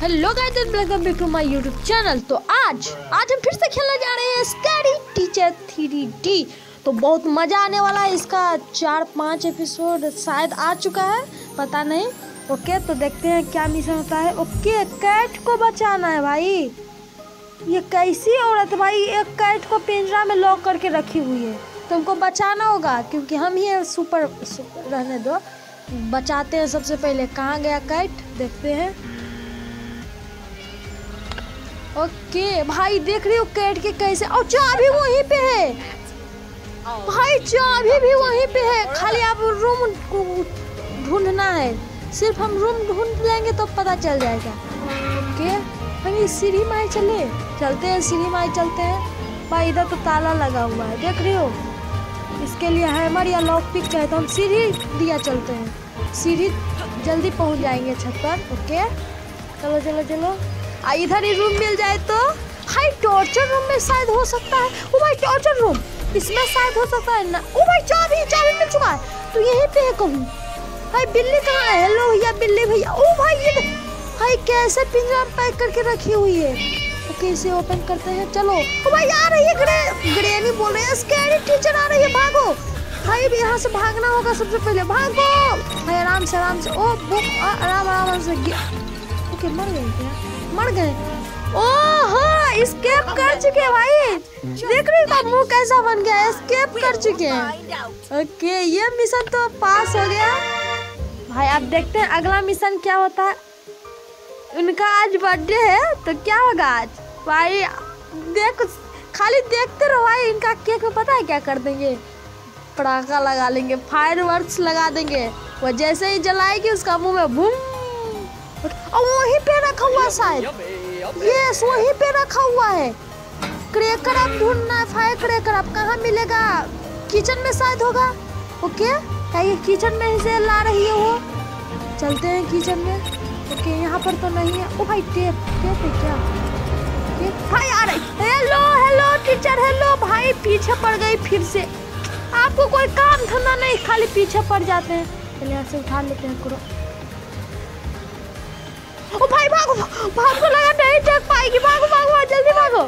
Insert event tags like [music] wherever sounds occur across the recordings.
Hello guys welcome back to my YouTube channel तो आज आज हम फिर से खेलने जा रहे हैं स्कैरी टीचर थ्री डी तो बहुत मज़ा आने वाला है इसका। चार पाँच एपिसोड शायद आ चुका है पता नहीं। ओके तो देखते हैं क्या मिशन होता है। ओके कैट को बचाना है भाई। ये कैसी औरत भाई एक कैट को पिंजरा में लॉक करके रखी हुई है। तुमको तो बचाना होगा क्योंकि हम ही है सुपर, सुपर रहने दो। बचाते हैं सबसे पहले। कहाँ गया कैट देखते हैं। ओके, भाई देख रही हो कैट के कैसे, और चाबी वहीं पे है। भाई चाबी भी वहीं पे है। खाली आप रूम को ढूंढना है। सिर्फ़ हम रूम ढूंढ लेंगे तो पता चल जाएगा। ओके हम सीढ़ी माई चले। चलते हैं, सीढ़ी माई चलते हैं। भाई इधर तो ताला लगा हुआ है, देख रही हो? इसके लिए हैमर या लॉक पिक चाहे तो हम सीढ़ी दिया चलते हैं। सीढ़ी जल्दी पहुँच जाएँगे छत पर, ओके? चलो चलो चलो। इधर ही रूम मिल जाए तो? हाई टॉर्चर रूम में शायद हो सकता है। ओ भाई टॉर्चर रूम इसमें शायद हो सकता है ना? ओ भाई, चाबी चाबी मिल चुका है। तो यहीं पे है कहूँ भाई बिल्ली कहाँ है? हेलो भैया, बिल्ली भैया। ओ भाई, ये भाई कैसे पिंजरा पैक करके रखी हुई है? ओके इसे ओपन करते हैं? चलो। ओ भाई, आ रही है ग्रे ग्रेनी बोल रही है। स्कैरी टीचर आ रही है, भागो। भाई भी यहाँ से भागना होगा सबसे पहले। भागो। भाई आराम से आराम से। ओ बुक आराम आराम से। ओके, मर गए क्या? मर गए। ओहो स्केप कर चुके भाई। देख रहे हो मुँह कैसा बन गया स्केप कर चुके हैं। ओके ये मिशन तो पास हो गया। भाई अब देखते हैं अगला मिशन क्या होता है। उनका आज बर्थडे है तो क्या होगा आज? भाई, देख, खाली देखते रहो भाई, इनका केक में पता है क्या कर देंगे? पटाखा लगा लेंगे फायर लगा देंगे। वो जैसे ही जलाएगी, उसका मुँह में बूम और वहीं पे रखा हुआ शायद यस वहीं पे रखा हुआ है। क्रैकर आप ढूंढना है फायर क्रैकर आप कहाँ मिलेगा? किचन में शायद होगा। ओके क्या ये किचन में से ला रही है वो? चलते हैं किचन में। ओके यहाँ पर तो नहीं है। ओ भाई टेप टेप है क्या? भाई, आ रही। हेलो हेलो टीचर हेलो भाई, पीछे पड़ गई फिर से। आपको कोई काम धंधा नहीं, खाली पीछे पड़ जाते हैं। चलिए यहाँ से उठा लेते हैं, करो। ओ भाई, भागो भागो लगा नहीं चेक पाएगी। भागो भागो जल्दी भागो।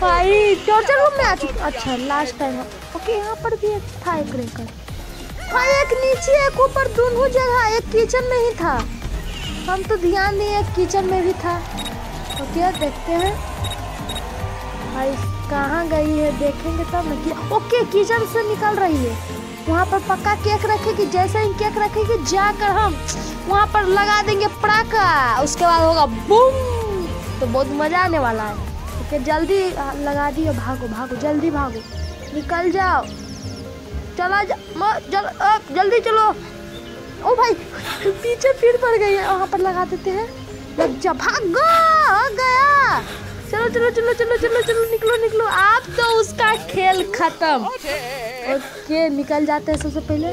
भाई टॉर्चर रूम में आ चुकी अच्छा लास्ट टाइम ओके, यहाँ पर भी एक था एक रेकर भाई, एक नीचे, एक ऊपर, दोनों जगह, एक किचन में ही था। हम तो ध्यान दिए, एक किचन में भी था। ओके देखते हैं। भाई, कहाँ गई है? देखेंगे तब ओके किचन से निकल रही है। वहाँ पर पक्का केक रखेगी जैसे ही केक रखेगी जाकर हम वहाँ पर लगा देंगे पटाखा। उसके बाद होगा बूम तो बहुत मज़ा आने वाला है। ओके जल्दी लगा दियो भागो भागो जल्दी भागो। निकल जाओ। चला जा जल, जल्दी चलो। ओ भाई [laughs] पीछे फिर पड़ गई है। वहाँ पर लगा देते हैं। लग जा भागो गया। चलो चलो चलो चलो चलो, निकलो निकलो। आप तो उसका खेल खत्म। ओके, निकल जाते हैं सबसे पहले।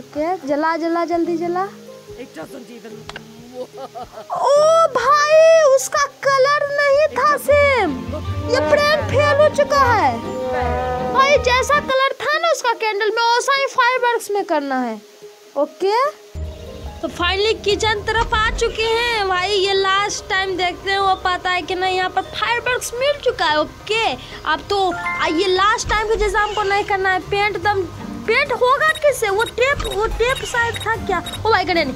ओके, जला जला, जल्दी जला। ओ भाई, उसका कलर नहीं था सेम। ये ब्रेन फेल हो चुका है। भाई, जैसा कलर था ना उसका कैंडल, में वैसा ही फायरवर्क्स में करना है। ओके? तो फाइनली किचन तरफ़ आ चुके हैं। भाई, ये लास्ट टाइम देखते हैं, वो पता है कि नहीं, यहाँ पर फायरवर्क्स मिल चुका है ओके अब तो ये लास्ट टाइम के जैसा हमको नहीं करना है। पेंट दम पेंट होगा किससे? वो टेप वो टेप शायद था क्या? ओ भाई गडेनी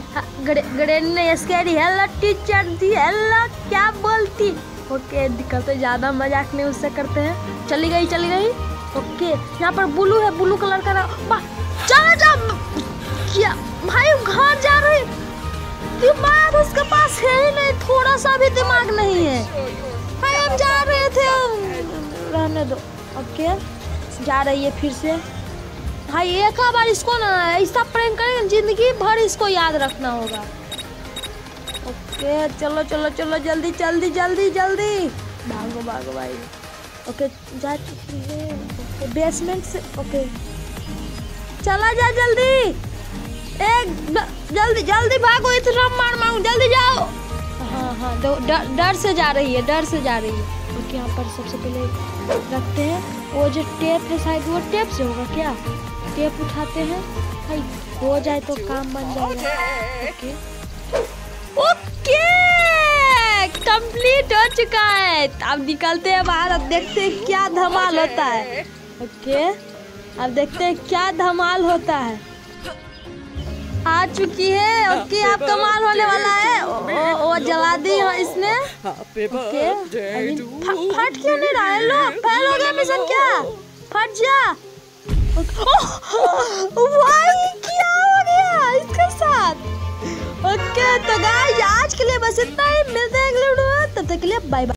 गडेनी ने स्कैरी हेलो टीचर दी हेलो क्या बोलती? ओके दिक्कत है, ज़्यादा मज़ाक नहीं उससे करते हैं। चली गई चली गई ओके यहाँ पर ब्लू है ब्लू कलर का चला है ही नहीं थोड़ा सा भी दिमाग नहीं है। भाई हम जा रहे थे रहने दो। ओके जा रही है फिर से। भाई एक बार इसको ना, ऐसा प्रैंक करेंगे ज़िंदगी भर इसको याद रखना होगा। ओके, चलो चलो चलो, जल्दी जल्दी जल्दी जल्दी। भागो भागो, भाई। ओके, जा चुकी है। बेसमेंट से, ओके। चला जा जल्दी। एक जल्दी जल्दी भागो, इतना मार मारू, जल्दी जाओ। हाँ हाँ डर डर से जा रही है डर से जा रही है। ओके यहाँ पर सबसे पहले रखते हैं। वो जो टेप है शायद वो टेप से होगा क्या? टेप उठाते हैं। भाई हो जाए तो काम बन जाएगा ओके ओके कंप्लीट हो चुका है। अब निकलते हैं बाहर अब देखते हैं क्या धमाल होता है। ओके अब देखते हैं क्या धमाल होता है। आ चुकी है ओके अब कमाल होने वाला है। ओ, ओ, ओ जला दी है इसने। ओके। to फ- फट क्यों नहीं रहा है? लो फेल हो गया मिशन क्या? फट जा। भाई क्या हो गया इसके साथ? ओके तो गाइस आज के लिए बस इतना ही। मिलते हैं अगले वीडियो में। तब तक के लिए बाय बाय